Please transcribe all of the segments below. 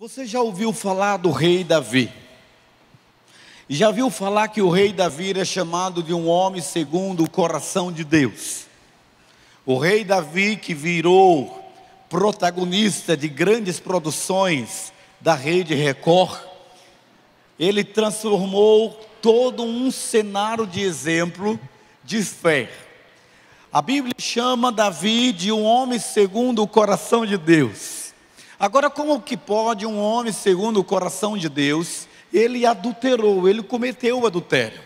Você já ouviu falar do rei Davi? Já viu falar que o rei Davi é chamado de um homem segundo o coração de Deus? O rei Davi que virou protagonista de grandes produções da rede Record, ele transformou todo um cenário de exemplo de fé. A Bíblia chama Davi de um homem segundo o coração de Deus. Agora, como que pode um homem segundo o coração de Deus, ele adulterou, ele cometeu o adultério.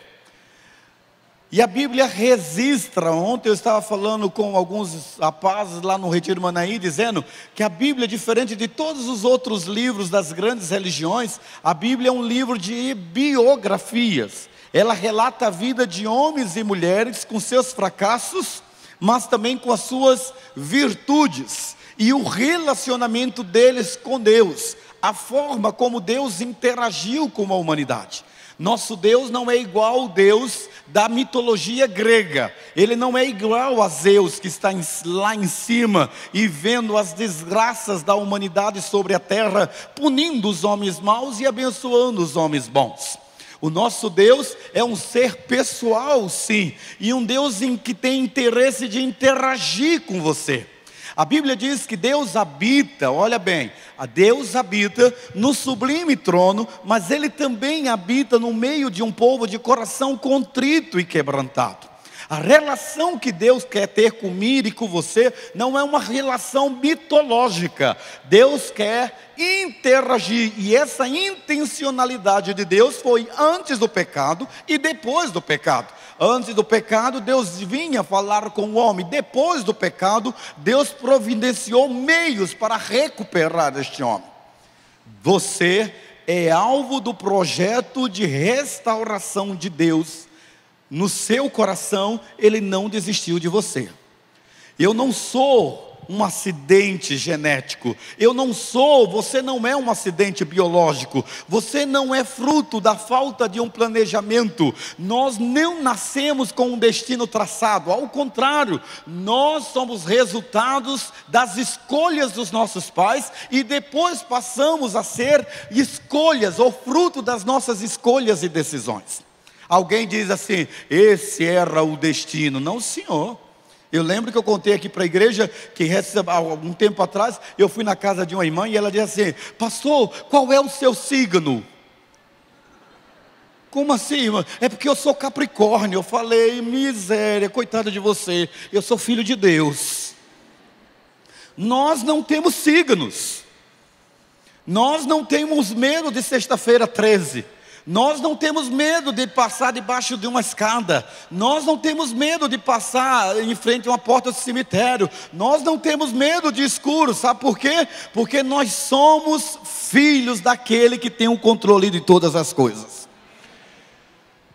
E a Bíblia registra, ontem eu estava falando com alguns rapazes lá no Retiro Manaí, dizendo que a Bíblia, diferente de todos os outros livros das grandes religiões, a Bíblia é um livro de biografias. Ela relata a vida de homens e mulheres com seus fracassos mas também com as suas virtudes e o relacionamento deles com Deus, a forma como Deus interagiu com a humanidade. Nosso Deus não é igual ao Deus da mitologia grega, ele não é igual a Zeus que está lá em cima e vendo as desgraças da humanidade sobre a terra, punindo os homens maus e abençoando os homens bons. O nosso Deus é um ser pessoal, sim, e um Deus em que tem interesse de interagir com você. A Bíblia diz que Deus habita, olha bem, a Deus habita no sublime trono, mas Ele também habita no meio de um povo de coração contrito e quebrantado. A relação que Deus quer ter comigo e com você não é uma relação mitológica. Deus quer interagir, e essa intencionalidade de Deus foi antes do pecado e depois do pecado. Antes do pecado, Deus vinha falar com o homem. Depois do pecado, Deus providenciou meios para recuperar este homem. Você é alvo do projeto de restauração de Deus no seu coração, ele não desistiu de você. Eu não sou um acidente genético. Eu não sou, você não é um acidente biológico. Você não é fruto da falta de um planejamento. Nós não nascemos com um destino traçado. Ao contrário, nós somos resultados das escolhas dos nossos pais e depois passamos a ser escolhas ou fruto das nossas escolhas e decisões. Alguém diz assim: esse era o destino. Não, senhor. Eu lembro que eu contei aqui para a igreja que há algum tempo atrás eu fui na casa de uma irmã e ela disse assim: Pastor, qual é o seu signo? Como assim, irmã? É porque eu sou Capricórnio. Eu falei, miséria, coitada de você. Eu sou filho de Deus. Nós não temos signos. Nós não temos medo de sexta-feira 13. Nós não temos medo de passar debaixo de uma escada. Nós não temos medo de passar em frente a uma porta do cemitério. Nós não temos medo de escuro. Sabe por quê? Porque nós somos filhos daquele que tem o controle de todas as coisas.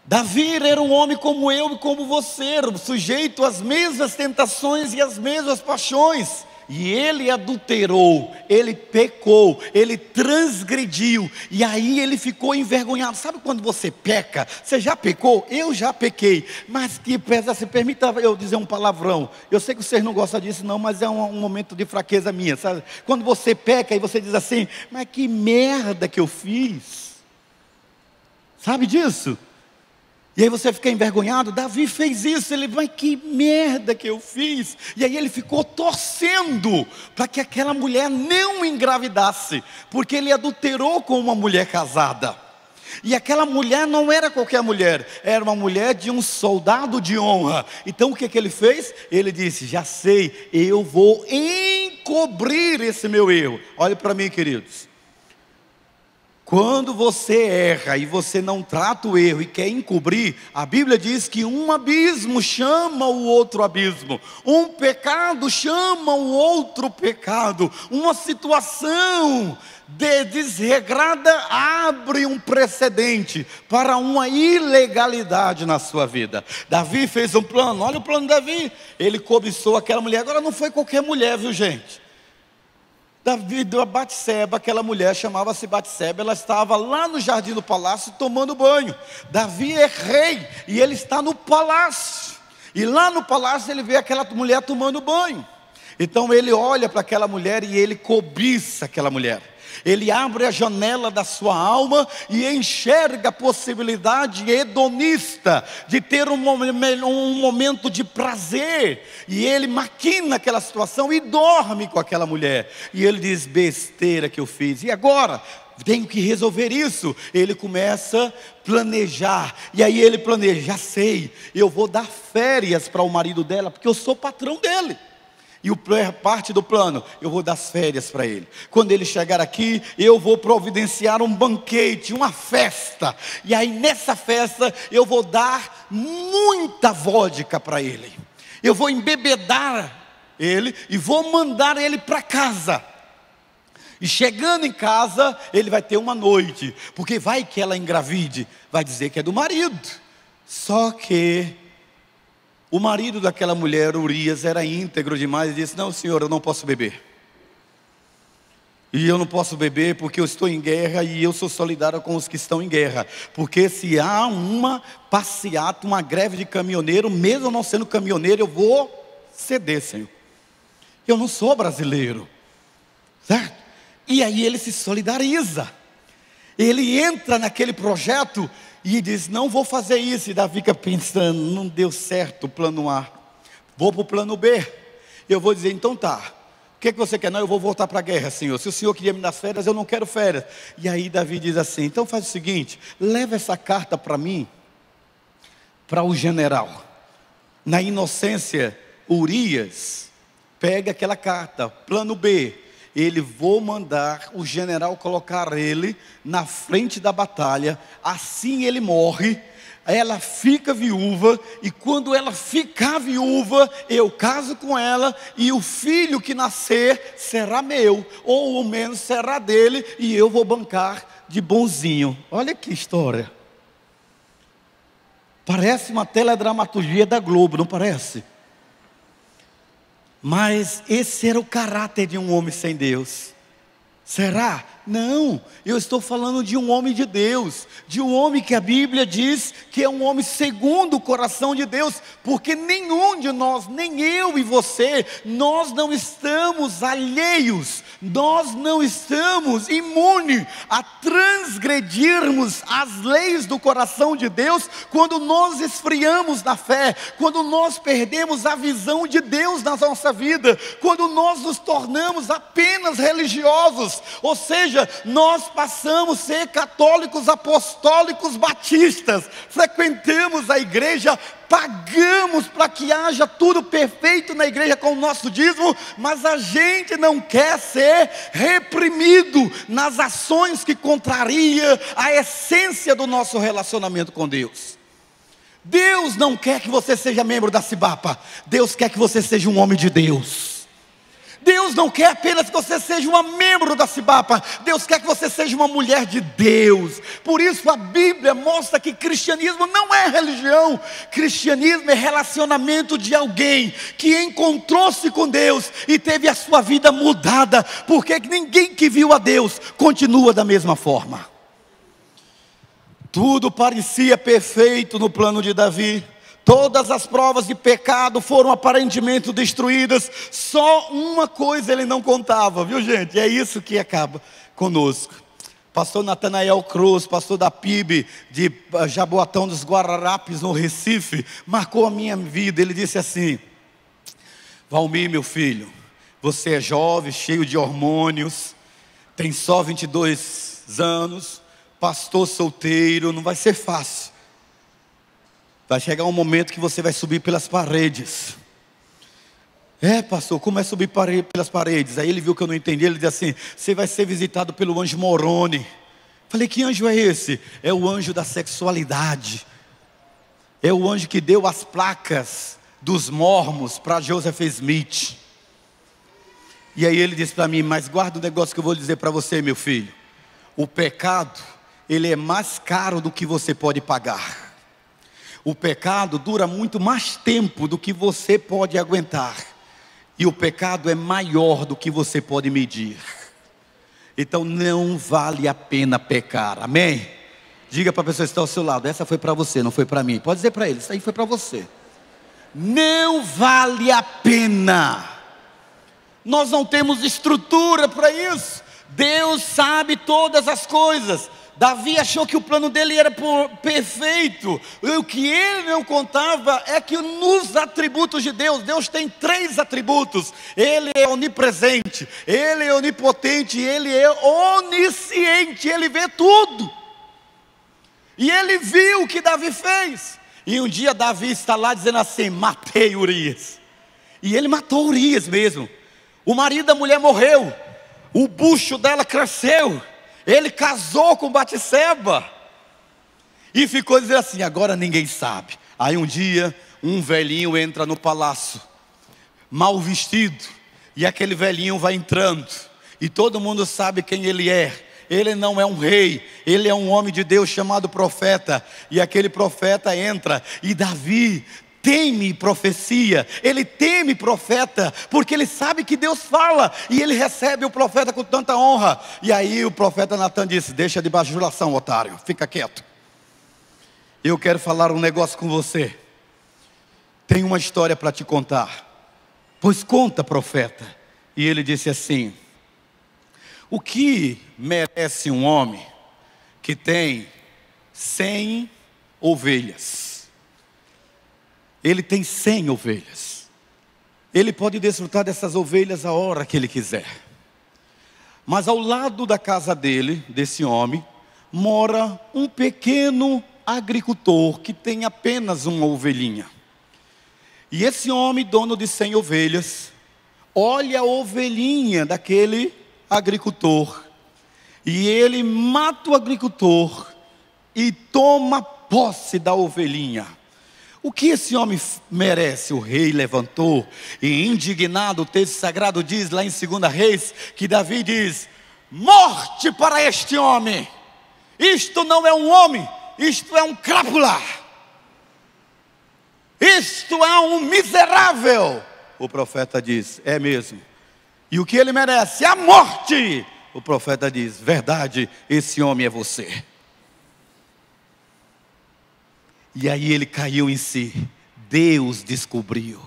Davi era um homem como eu e como você, sujeito às mesmas tentações e às mesmas paixões. E ele adulterou, ele pecou, ele transgrediu, e aí ele ficou envergonhado. Sabe quando você peca? Você já pecou? Eu já pequei, mas que pesa, se permita eu dizer um palavrão. Eu sei que vocês não gostam disso, não, mas é um, um momento de fraqueza minha, sabe? Quando você peca e você diz assim, mas que merda que eu fiz. Sabe disso? E aí você fica envergonhado. Davi fez isso. Ele, vai que merda que eu fiz. E aí ele ficou torcendo para que aquela mulher não engravidasse, porque ele adulterou com uma mulher casada. E aquela mulher não era qualquer mulher, era uma mulher de um soldado de honra. Então o que, que ele fez? Ele disse: Já sei, eu vou encobrir esse meu erro. Olhe para mim, queridos. Quando você erra e você não trata o erro e quer encobrir, a Bíblia diz que um abismo chama o outro abismo, um pecado chama o outro pecado, uma situação de desregrada abre um precedente para uma ilegalidade na sua vida. Davi fez um plano, olha o plano de Davi, ele cobiçou aquela mulher, agora não foi qualquer mulher, viu gente? Davi deu Batseba, aquela mulher chamava-se Batseba, ela estava lá no jardim do palácio tomando banho. Davi é rei e ele está no palácio. E lá no palácio ele vê aquela mulher tomando banho. Então ele olha para aquela mulher e ele cobiça aquela mulher. Ele abre a janela da sua alma e enxerga a possibilidade hedonista de ter um, um momento de prazer. E ele maquina aquela situação e dorme com aquela mulher. E ele diz: besteira que eu fiz. E agora? tenho que resolver isso. Ele começa a planejar, e aí ele planeja: já sei, eu vou dar férias para o marido dela, porque eu sou patrão dele. E o parte do plano, eu vou dar férias para ele. Quando ele chegar aqui, eu vou providenciar um banquete, uma festa. E aí nessa festa eu vou dar muita vodka para ele. Eu vou embebedar ele e vou mandar ele para casa. E chegando em casa, ele vai ter uma noite, porque vai que ela engravide, vai dizer que é do marido. Só que o marido daquela mulher, Urias, era íntegro demais e disse: Não, senhor, eu não posso beber. E eu não posso beber porque eu estou em guerra e eu sou solidário com os que estão em guerra. Porque se há uma passeata, uma greve de caminhoneiro, mesmo não sendo caminhoneiro, eu vou ceder, Senhor. Eu não sou brasileiro, certo? E aí ele se solidariza. Ele entra naquele projeto e diz: Não vou fazer isso. E Davi fica pensando: Não deu certo o plano A. Vou para o plano B. Eu vou dizer: Então tá. O que, é que você quer? Não, eu vou voltar para a guerra, Senhor. Se o Senhor queria me dar férias, eu não quero férias. E aí Davi diz assim: Então faz o seguinte: leva essa carta para mim, para o general. Na inocência, Urias pega aquela carta, plano B ele vou mandar o general colocar ele na frente da batalha, assim ele morre, ela fica viúva, e quando ela ficar viúva, eu caso com ela, e o filho que nascer será meu, ou ao menos será dele, e eu vou bancar de bonzinho. Olha que história. Parece uma teledramaturgia da Globo, não parece? Mas esse era o caráter de um homem sem Deus. Será? Não, eu estou falando de um homem de Deus, de um homem que a Bíblia diz que é um homem segundo o coração de Deus, porque nenhum de nós, nem eu e você, nós não estamos alheios, nós não estamos imunes a transgredirmos as leis do coração de Deus quando nós esfriamos na fé, quando nós perdemos a visão de Deus na nossa vida, quando nós nos tornamos apenas religiosos, ou seja, nós passamos a ser católicos, apostólicos, batistas, frequentamos a igreja, pagamos para que haja tudo perfeito na igreja com o nosso dízimo, mas a gente não quer ser reprimido nas ações que contraria a essência do nosso relacionamento com Deus. Deus não quer que você seja membro da Cibapa, Deus quer que você seja um homem de Deus. Deus não quer apenas que você seja uma membro da Cibapa, Deus quer que você seja uma mulher de Deus. Por isso a Bíblia mostra que cristianismo não é religião, cristianismo é relacionamento de alguém que encontrou-se com Deus e teve a sua vida mudada, porque ninguém que viu a Deus continua da mesma forma. Tudo parecia perfeito no plano de Davi. Todas as provas de pecado foram aparentemente destruídas, só uma coisa ele não contava, viu gente? É isso que acaba conosco. Pastor Natanael Cruz, pastor da PIB de ah, Jaboatão dos Guararapes, no Recife, marcou a minha vida. Ele disse assim: Valmir, meu filho, você é jovem, cheio de hormônios, tem só 22 anos, pastor solteiro, não vai ser fácil. Vai chegar um momento que você vai subir pelas paredes. É, pastor, como é subir pelas paredes? Aí ele viu que eu não entendi, ele disse assim: Você vai ser visitado pelo anjo Moroni. Falei: Que anjo é esse? É o anjo da sexualidade. É o anjo que deu as placas dos mormos para Joseph Smith. E aí ele disse para mim: Mas guarda o negócio que eu vou dizer para você, meu filho. O pecado, ele é mais caro do que você pode pagar o pecado dura muito mais tempo do que você pode aguentar. E o pecado é maior do que você pode medir. Então não vale a pena pecar. Amém? Diga para a pessoa que está ao seu lado: essa foi para você, não foi para mim. Pode dizer para ele: isso aí foi para você. Não vale a pena. Nós não temos estrutura para isso. Deus sabe todas as coisas. Davi achou que o plano dele era perfeito. O que ele não contava é que nos atributos de Deus, Deus tem três atributos: Ele é onipresente, Ele é onipotente, Ele é onisciente, Ele vê tudo. E ele viu o que Davi fez. E um dia Davi está lá dizendo assim: matei Urias. E ele matou Urias mesmo. O marido da mulher morreu, o bucho dela cresceu. Ele casou com Batseba. E ficou dizendo assim: agora ninguém sabe. Aí um dia, um velhinho entra no palácio, mal vestido, e aquele velhinho vai entrando, e todo mundo sabe quem ele é. Ele não é um rei, ele é um homem de Deus chamado profeta, e aquele profeta entra, e Davi teme profecia, ele teme profeta, porque ele sabe que Deus fala, e ele recebe o profeta com tanta honra. E aí o profeta Natan disse: Deixa de bajulação, otário, fica quieto. Eu quero falar um negócio com você. Tenho uma história para te contar. Pois conta, profeta. E ele disse assim: O que merece um homem que tem cem ovelhas? Ele tem cem ovelhas. Ele pode desfrutar dessas ovelhas a hora que ele quiser. Mas ao lado da casa dele, desse homem, mora um pequeno agricultor que tem apenas uma ovelhinha. E esse homem, dono de cem ovelhas, olha a ovelhinha daquele agricultor. E ele mata o agricultor e toma posse da ovelhinha. O que esse homem merece? O rei levantou e, indignado, o texto sagrado diz lá em 2 Reis que Davi diz: Morte para este homem! Isto não é um homem, isto é um crápula, isto é um miserável. O profeta diz: É mesmo. E o que ele merece? A morte. O profeta diz: Verdade, esse homem é você. E aí ele caiu em si. Deus descobriu.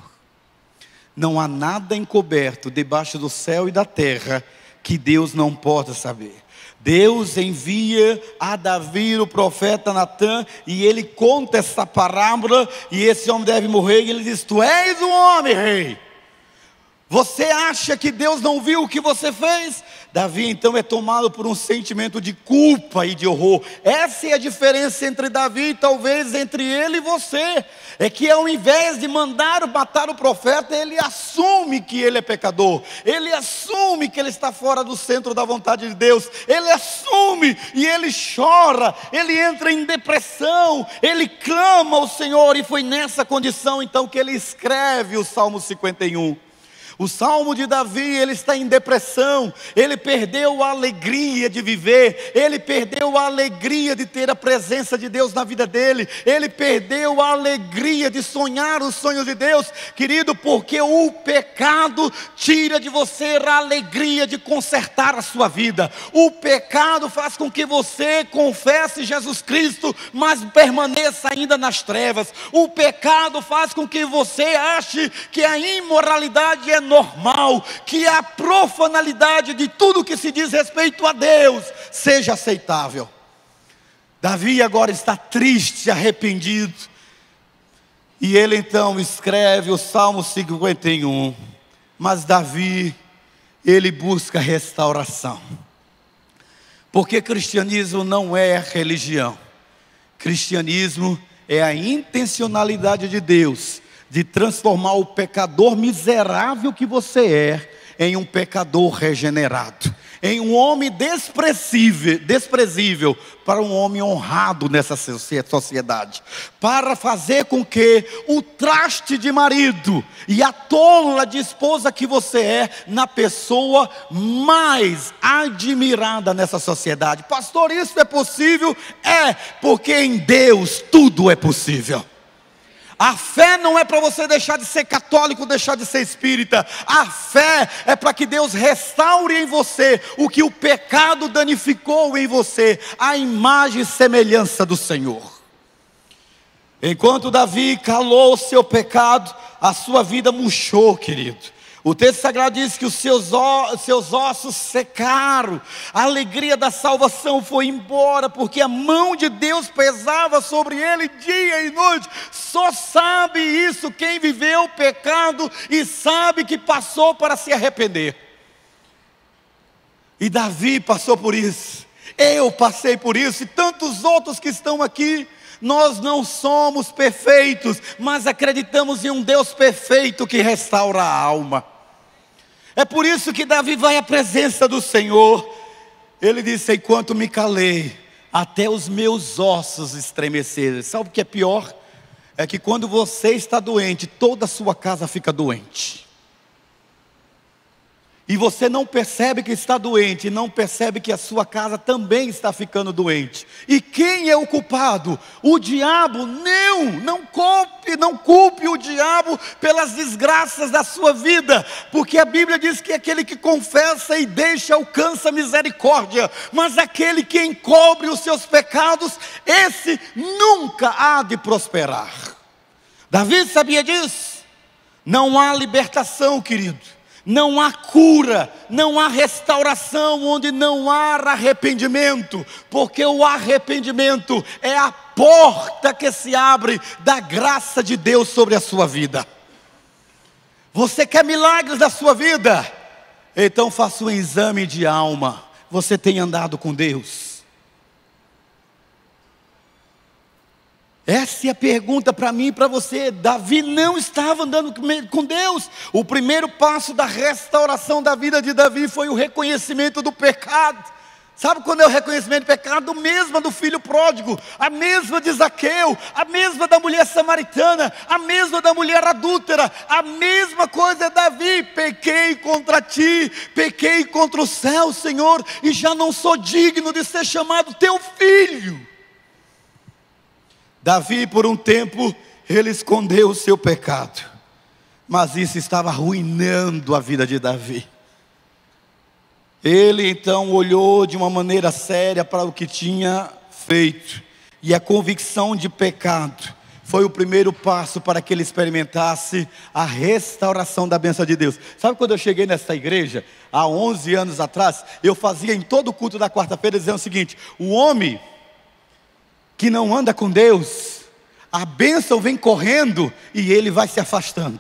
Não há nada encoberto debaixo do céu e da terra que Deus não possa saber. Deus envia a Davi o profeta Natan e ele conta essa parábola e esse homem deve morrer e ele diz: Tu és um homem, rei. Você acha que Deus não viu o que você fez? Davi então é tomado por um sentimento de culpa e de horror. Essa é a diferença entre Davi e talvez entre ele e você. É que ao invés de mandar matar o profeta, ele assume que ele é pecador. Ele assume que ele está fora do centro da vontade de Deus. Ele assume e ele chora. Ele entra em depressão. Ele clama ao Senhor e foi nessa condição então que ele escreve o Salmo 51. O salmo de Davi, ele está em depressão, ele perdeu a alegria de viver, ele perdeu a alegria de ter a presença de Deus na vida dele, ele perdeu a alegria de sonhar os sonhos de Deus, querido, porque o pecado tira de você a alegria de consertar a sua vida, o pecado faz com que você confesse Jesus Cristo, mas permaneça ainda nas trevas, o pecado faz com que você ache que a imoralidade é normal, que a profanalidade de tudo que se diz respeito a Deus seja aceitável. Davi agora está triste, arrependido. E ele então escreve o Salmo 51. Mas Davi, ele busca restauração. Porque cristianismo não é religião. Cristianismo é a intencionalidade de Deus de transformar o pecador miserável que você é em um pecador regenerado, em um homem desprezível, desprezível para um homem honrado nessa sociedade, para fazer com que o traste de marido e a tola de esposa que você é na pessoa mais admirada nessa sociedade. Pastor, isso é possível? É, porque em Deus tudo é possível. A fé não é para você deixar de ser católico, deixar de ser espírita. A fé é para que Deus restaure em você o que o pecado danificou em você, a imagem e semelhança do Senhor. Enquanto Davi calou o seu pecado, a sua vida murchou, querido. O texto sagrado diz que os seus, seus ossos secaram, a alegria da salvação foi embora, porque a mão de Deus pesava sobre ele dia e noite. Só sabe isso quem viveu o pecado e sabe que passou para se arrepender. E Davi passou por isso, eu passei por isso, e tantos outros que estão aqui. Nós não somos perfeitos, mas acreditamos em um Deus perfeito que restaura a alma. É por isso que Davi vai à presença do Senhor. Ele disse: Enquanto me calei, até os meus ossos estremeceram. Sabe o que é pior? É que quando você está doente, toda a sua casa fica doente e você não percebe que está doente, e não percebe que a sua casa também está ficando doente. E quem é o culpado? O diabo? Não, não culpe, não culpe o diabo pelas desgraças da sua vida, porque a Bíblia diz que aquele que confessa e deixa alcança misericórdia, mas aquele que encobre os seus pecados, esse nunca há de prosperar. Davi sabia disso? Não há libertação, querido não há cura, não há restauração onde não há arrependimento, porque o arrependimento é a porta que se abre da graça de Deus sobre a sua vida. Você quer milagres da sua vida? Então faça um exame de alma. Você tem andado com Deus? Essa é a pergunta para mim e para você. Davi não estava andando com Deus. O primeiro passo da restauração da vida de Davi foi o reconhecimento do pecado. Sabe quando é o reconhecimento do pecado? O mesmo do filho pródigo, a mesma de Zaqueu, a mesma da mulher samaritana, a mesma da mulher adúltera, a mesma coisa é Davi. Pequei contra ti, pequei contra o céu, Senhor, e já não sou digno de ser chamado teu filho. Davi, por um tempo, ele escondeu o seu pecado, mas isso estava arruinando a vida de Davi. Ele então olhou de uma maneira séria para o que tinha feito, e a convicção de pecado foi o primeiro passo para que ele experimentasse a restauração da bênção de Deus. Sabe quando eu cheguei nessa igreja, há 11 anos atrás, eu fazia em todo o culto da quarta-feira dizendo o seguinte: o homem que não anda com Deus, a bênção vem correndo e ele vai se afastando.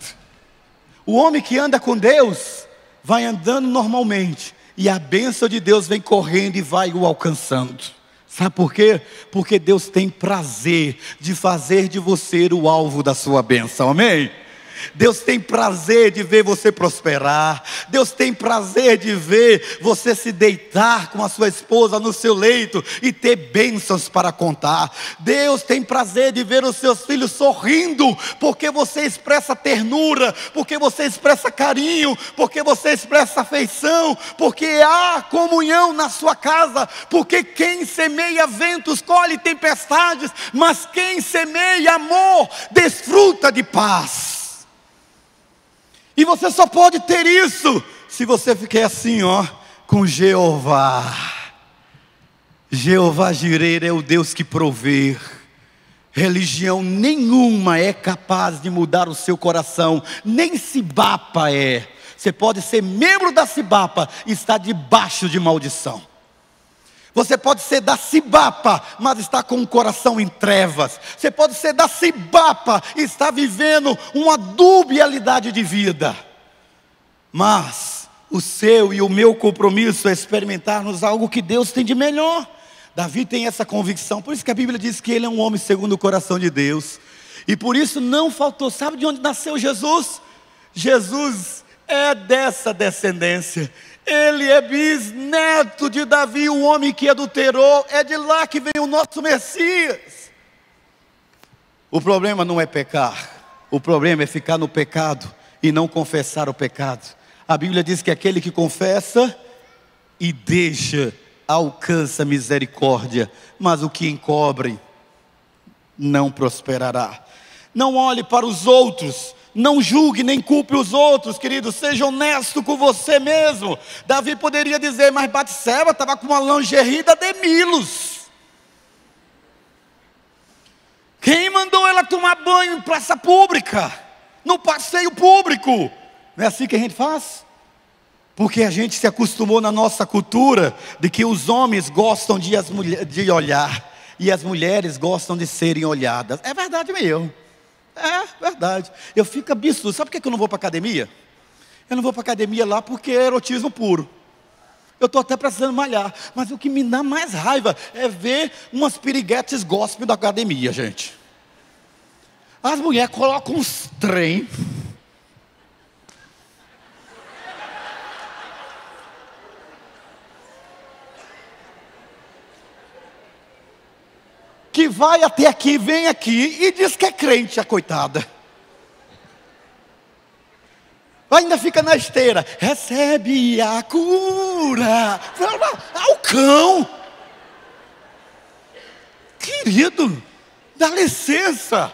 O homem que anda com Deus vai andando normalmente e a bênção de Deus vem correndo e vai o alcançando. Sabe por quê? Porque Deus tem prazer de fazer de você o alvo da sua bênção, amém? Deus tem prazer de ver você prosperar. Deus tem prazer de ver você se deitar com a sua esposa no seu leito e ter bênçãos para contar. Deus tem prazer de ver os seus filhos sorrindo, porque você expressa ternura, porque você expressa carinho, porque você expressa afeição, porque há comunhão na sua casa, porque quem semeia ventos colhe tempestades, mas quem semeia amor desfruta de paz. E você só pode ter isso se você ficar assim, ó, com Jeová. Jeová Jireira é o Deus que provê. Religião nenhuma é capaz de mudar o seu coração, nem Sibapa é. Você pode ser membro da Sibapa e estar debaixo de maldição. Você pode ser da Cibapa, mas está com o coração em trevas. Você pode ser da Cibapa e está vivendo uma dubialidade de vida. Mas o seu e o meu compromisso é experimentarmos algo que Deus tem de melhor. Davi tem essa convicção, por isso que a Bíblia diz que ele é um homem segundo o coração de Deus. E por isso não faltou. Sabe de onde nasceu Jesus? Jesus é dessa descendência. Ele é bisneto de Davi, o homem que adulterou. É de lá que vem o nosso Messias. O problema não é pecar, o problema é ficar no pecado e não confessar o pecado. A Bíblia diz que aquele que confessa e deixa alcança misericórdia, mas o que encobre não prosperará. Não olhe para os outros, não julgue nem culpe os outros, querido. Seja honesto com você mesmo. Davi poderia dizer, mas Batseba estava com uma lingerie da Demilos. Quem mandou ela tomar banho em praça pública? No passeio público? Não é assim que a gente faz? Porque a gente se acostumou na nossa cultura de que os homens gostam de, as de olhar e as mulheres gostam de serem olhadas. É verdade mesmo. É verdade. Eu fico absurdo. Sabe por que eu não vou para academia? Eu não vou para academia lá porque é erotismo puro. Eu estou até precisando malhar. Mas o que me dá mais raiva é ver umas piriguetes gospel da academia, gente. As mulheres colocam uns trem que vai até aqui, vem aqui e diz que é crente, a coitada. Ainda fica na esteira, recebe a cura. Ao cão. Querido, dá licença.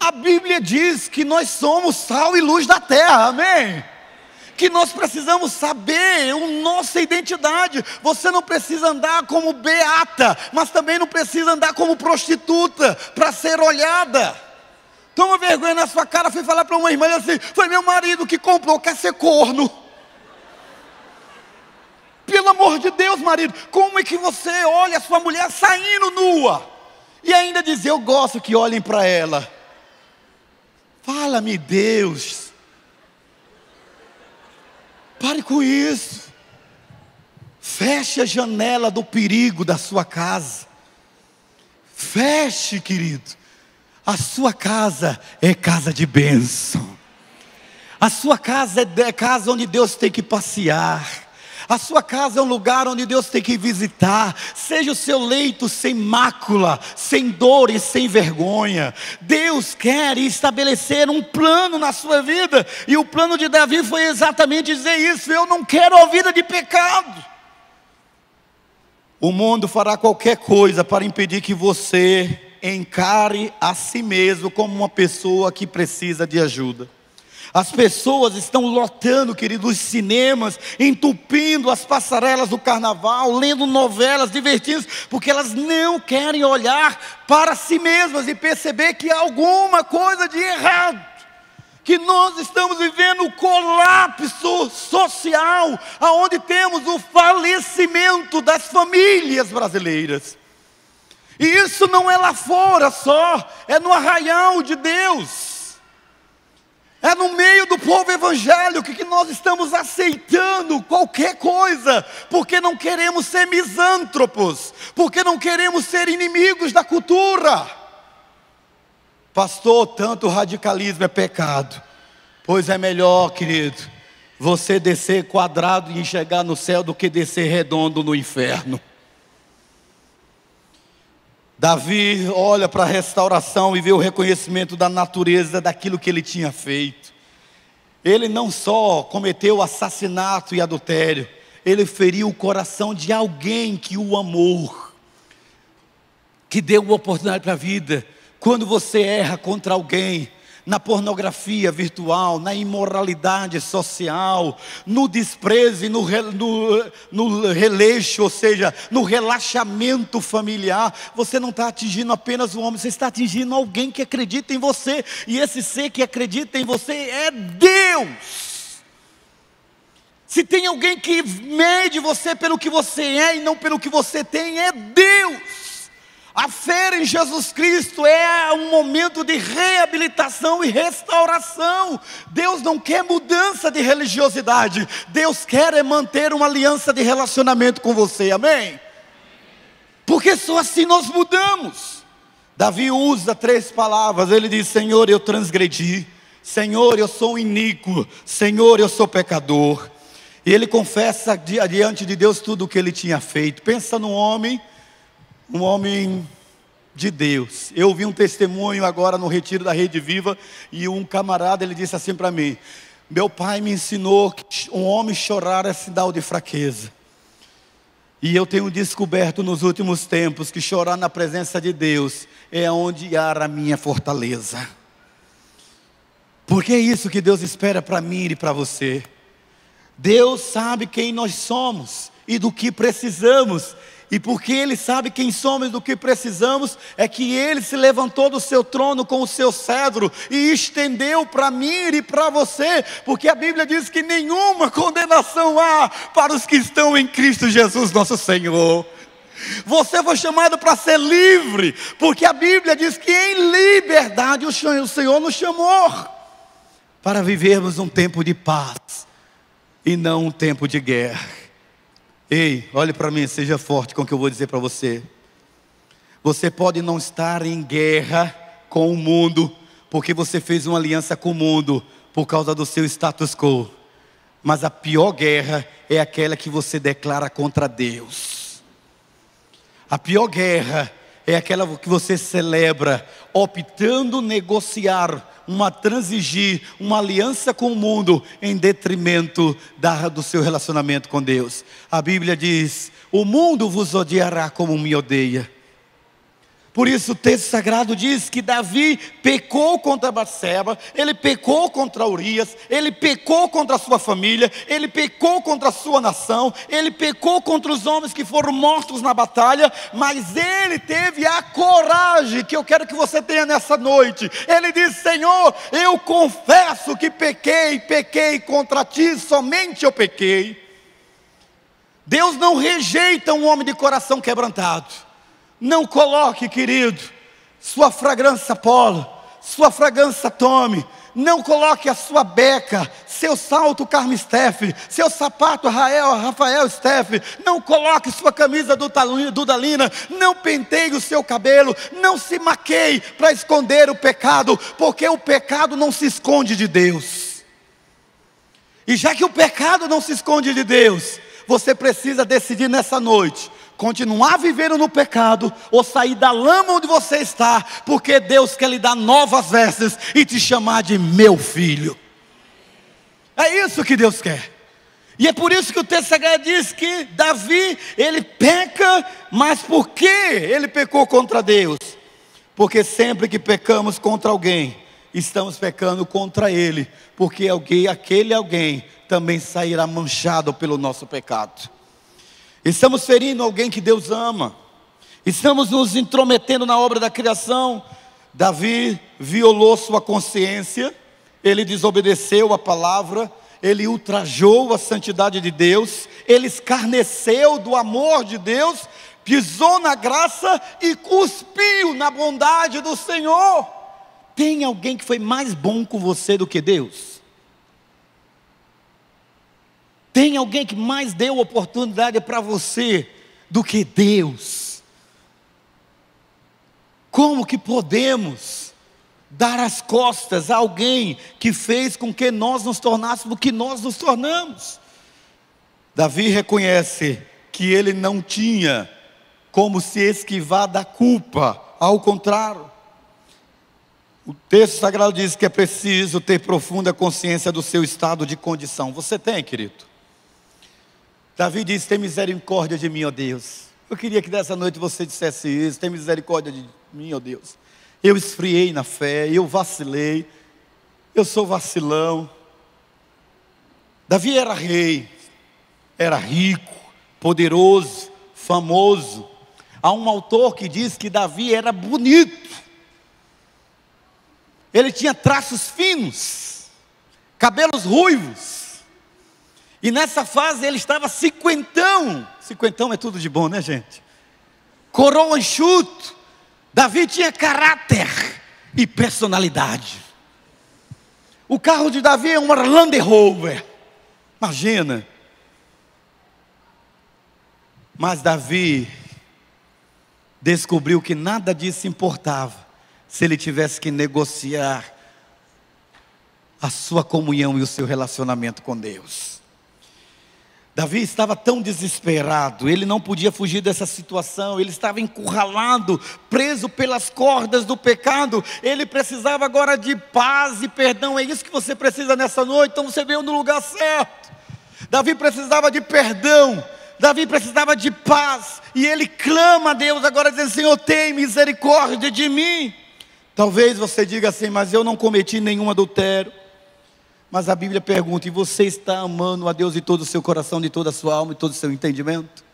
A Bíblia diz que nós somos sal e luz da terra, amém? Que nós precisamos saber a nossa identidade. Você não precisa andar como beata, mas também não precisa andar como prostituta para ser olhada. Toma vergonha na sua cara, fui falar para uma irmã assim: foi meu marido que comprou, quer ser corno. Pelo amor de Deus, marido, como é que você olha a sua mulher saindo nua? E ainda diz: Eu gosto que olhem para ela. Fala-me, Deus, Pare com isso. Feche a janela do perigo da sua casa. Feche, querido. A sua casa é casa de bênção. A sua casa é casa onde Deus tem que passear. A sua casa é um lugar onde Deus tem que visitar. Seja o seu leito sem mácula, sem dor e sem vergonha. Deus quer estabelecer um plano na sua vida. E o plano de Davi foi exatamente dizer isso: eu não quero a vida de pecado. O mundo fará qualquer coisa para impedir que você encare a si mesmo como uma pessoa que precisa de ajuda. As pessoas estão lotando, queridos, os cinemas, entupindo as passarelas do carnaval, lendo novelas, divertindo, porque elas não querem olhar para si mesmas e perceber que há alguma coisa de errado. Que nós estamos vivendo o colapso social, aonde temos o falecimento das famílias brasileiras. E isso não é lá fora só, é no arraial de Deus. É no meio do povo evangélico que nós estamos aceitando qualquer coisa, porque não queremos ser misântropos, porque não queremos ser inimigos da cultura. Pastor, tanto radicalismo é pecado. Pois é melhor, querido, você descer quadrado e enxergar no céu do que descer redondo no inferno. Davi olha para a restauração e vê o reconhecimento da natureza daquilo que ele tinha feito. Ele não só cometeu assassinato e adultério, ele feriu o coração de alguém que o amou, que deu uma oportunidade para a vida. Quando você erra contra alguém, na pornografia virtual, na imoralidade social, no desprezo, no, no, no releixo, ou seja, no relaxamento familiar. Você não está atingindo apenas o homem, você está atingindo alguém que acredita em você, e esse ser que acredita em você é Deus. Se tem alguém que mede você pelo que você é e não pelo que você tem, é Deus. A fé em Jesus Cristo é um momento de reabilitação e restauração. Deus não quer mudança de religiosidade, Deus quer é manter uma aliança de relacionamento com você, amém? Porque só assim nós mudamos. Davi usa três palavras, ele diz: Senhor, eu transgredi, Senhor, eu sou iníquo, Senhor, eu sou pecador. E ele confessa diante de Deus tudo o que ele tinha feito. Pensa no homem um homem de Deus. Eu ouvi um testemunho agora no retiro da Rede Viva e um camarada ele disse assim para mim: Meu pai me ensinou que um homem chorar é sinal de fraqueza. E eu tenho descoberto nos últimos tempos que chorar na presença de Deus é onde há a minha fortaleza. Porque é isso que Deus espera para mim e para você. Deus sabe quem nós somos e do que precisamos e porque Ele sabe quem somos e do que precisamos, é que Ele se levantou do seu trono com o seu cedro e estendeu para mim e para você, porque a Bíblia diz que nenhuma condenação há para os que estão em Cristo Jesus, nosso Senhor. Você foi chamado para ser livre, porque a Bíblia diz que em liberdade o Senhor nos chamou para vivermos um tempo de paz e não um tempo de guerra. Ei, olhe para mim, seja forte com o que eu vou dizer para você. Você pode não estar em guerra com o mundo, porque você fez uma aliança com o mundo por causa do seu status quo. Mas a pior guerra é aquela que você declara contra Deus. A pior guerra é aquela que você celebra, optando negociar uma transigir, uma aliança com o mundo em detrimento da, do seu relacionamento com Deus. A Bíblia diz: O mundo vos odiará como me odeia. Por isso o texto sagrado diz que Davi pecou contra Batseba, ele pecou contra Urias, ele pecou contra a sua família, ele pecou contra a sua nação, ele pecou contra os homens que foram mortos na batalha, mas ele teve a coragem que eu quero que você tenha nessa noite. Ele disse: Senhor, eu confesso que pequei, pequei contra ti, somente eu pequei. Deus não rejeita um homem de coração quebrantado. Não coloque, querido, sua fragrância polo, sua fragrância tome. Não coloque a sua beca, seu salto Carmen Steff, seu sapato Rael, Rafael Steff. Não coloque sua camisa do Dudalina. Não penteie o seu cabelo. Não se maqueie para esconder o pecado, porque o pecado não se esconde de Deus. E já que o pecado não se esconde de Deus, você precisa decidir nessa noite continuar vivendo no pecado ou sair da lama onde você está, porque Deus quer lhe dar novas vestes e te chamar de meu filho. É isso que Deus quer. E é por isso que o texto sagrado diz que Davi, ele peca, mas por que ele pecou contra Deus? Porque sempre que pecamos contra alguém, estamos pecando contra ele, porque alguém, aquele alguém também sairá manchado pelo nosso pecado. Estamos ferindo alguém que Deus ama. Estamos nos intrometendo na obra da criação. Davi violou sua consciência, ele desobedeceu a palavra, ele ultrajou a santidade de Deus, ele escarneceu do amor de Deus, pisou na graça e cuspiu na bondade do Senhor. Tem alguém que foi mais bom com você do que Deus? Tem alguém que mais deu oportunidade para você do que Deus? Como que podemos dar as costas a alguém que fez com que nós nos tornássemos o que nós nos tornamos? Davi reconhece que ele não tinha como se esquivar da culpa, ao contrário. O texto sagrado diz que é preciso ter profunda consciência do seu estado de condição. Você tem, querido? Davi disse: Tem misericórdia de mim, ó Deus. Eu queria que dessa noite você dissesse isso: Tem misericórdia de mim, ó Deus. Eu esfriei na fé, eu vacilei, eu sou vacilão. Davi era rei, era rico, poderoso, famoso. Há um autor que diz que Davi era bonito. Ele tinha traços finos, cabelos ruivos e nessa fase ele estava cinquentão. Cinquentão é tudo de bom, né, gente? Coroa enxuto. Davi tinha caráter e personalidade. O carro de Davi é um Land Rover. Imagina. Mas Davi descobriu que nada disso importava se ele tivesse que negociar a sua comunhão e o seu relacionamento com Deus. Davi estava tão desesperado, ele não podia fugir dessa situação, ele estava encurralado, preso pelas cordas do pecado, ele precisava agora de paz e perdão, é isso que você precisa nessa noite, então você veio no lugar certo. Davi precisava de perdão, Davi precisava de paz, e ele clama a Deus agora dizendo: Senhor, tem misericórdia de mim. Talvez você diga assim, mas eu não cometi nenhum adultério. Mas a Bíblia pergunta: e você está amando a Deus de todo o seu coração, de toda a sua alma e todo o seu entendimento?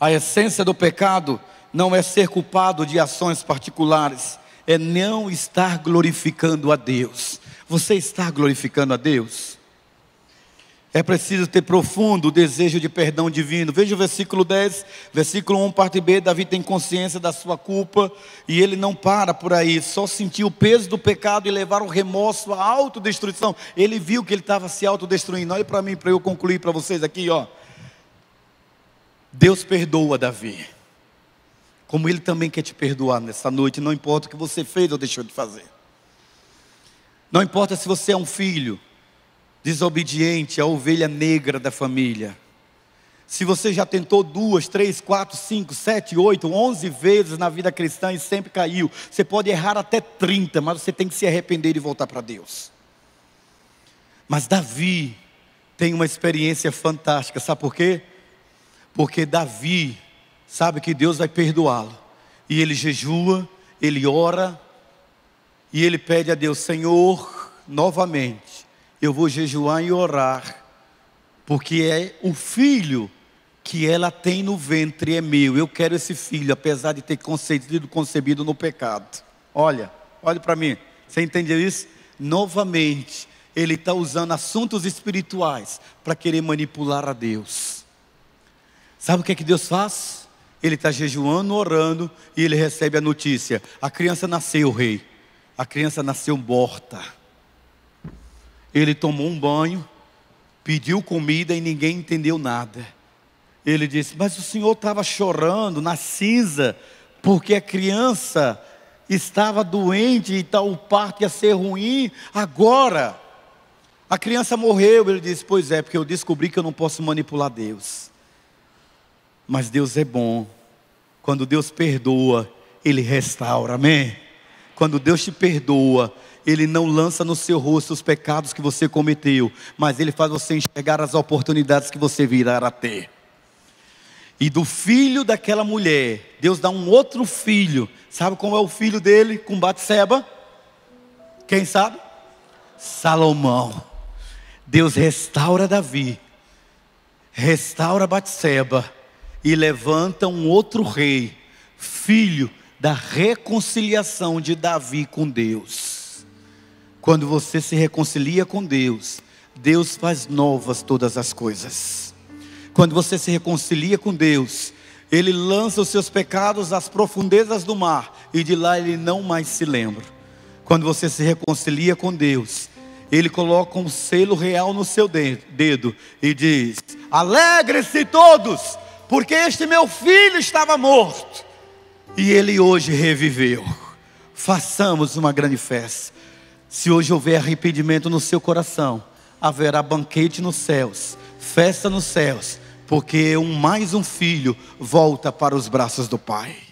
A essência do pecado não é ser culpado de ações particulares, é não estar glorificando a Deus. Você está glorificando a Deus? É preciso ter profundo desejo de perdão divino. Veja o versículo 10, versículo 1, parte B. Davi tem consciência da sua culpa e ele não para por aí, só sentiu o peso do pecado e levar o remorso à autodestruição. Ele viu que ele estava se autodestruindo. Olha para mim, para eu concluir para vocês aqui, ó. Deus perdoa Davi, como Ele também quer te perdoar nessa noite, não importa o que você fez ou deixou de fazer. Não importa se você é um filho, desobediente, a ovelha negra da família. Se você já tentou duas, três, quatro, cinco, sete, oito, onze vezes na vida cristã e sempre caiu, você pode errar até trinta, mas você tem que se arrepender e voltar para Deus. Mas Davi tem uma experiência fantástica, sabe por quê? Porque Davi sabe que Deus vai perdoá-lo, e ele jejua, ele ora, e ele pede a Deus: Senhor, novamente, eu vou jejuar e orar, porque é o filho que ela tem no ventre é meu. Eu quero esse filho, apesar de ter concebido, concebido no pecado. Olha, olha para mim. Você entendeu isso? Novamente, ele está usando assuntos espirituais para querer manipular a Deus. Sabe o que é que Deus faz? Ele está jejuando, orando e ele recebe a notícia: a criança nasceu, rei. A criança nasceu morta. Ele tomou um banho, pediu comida e ninguém entendeu nada. Ele disse: Mas o senhor estava chorando na cinza, porque a criança estava doente e tal, o parto ia ser ruim. Agora, a criança morreu. Ele disse: Pois é, porque eu descobri que eu não posso manipular Deus. Mas Deus é bom. Quando Deus perdoa, Ele restaura. Amém? Quando Deus te perdoa, ele não lança no seu rosto os pecados que você cometeu, mas Ele faz você enxergar as oportunidades que você virá a ter. E do filho daquela mulher, Deus dá um outro filho. Sabe como é o filho dele com Batseba? Quem sabe? Salomão. Deus restaura Davi, restaura Batseba e levanta um outro rei, filho da reconciliação de Davi com Deus. Quando você se reconcilia com Deus, Deus faz novas todas as coisas. Quando você se reconcilia com Deus, Ele lança os seus pecados às profundezas do mar e de lá Ele não mais se lembra. Quando você se reconcilia com Deus, Ele coloca um selo real no seu dedo e diz: Alegre-se todos, porque este meu filho estava morto e ele hoje reviveu. Façamos uma grande festa. Se hoje houver arrependimento no seu coração, haverá banquete nos céus, festa nos céus, porque um mais um filho volta para os braços do Pai.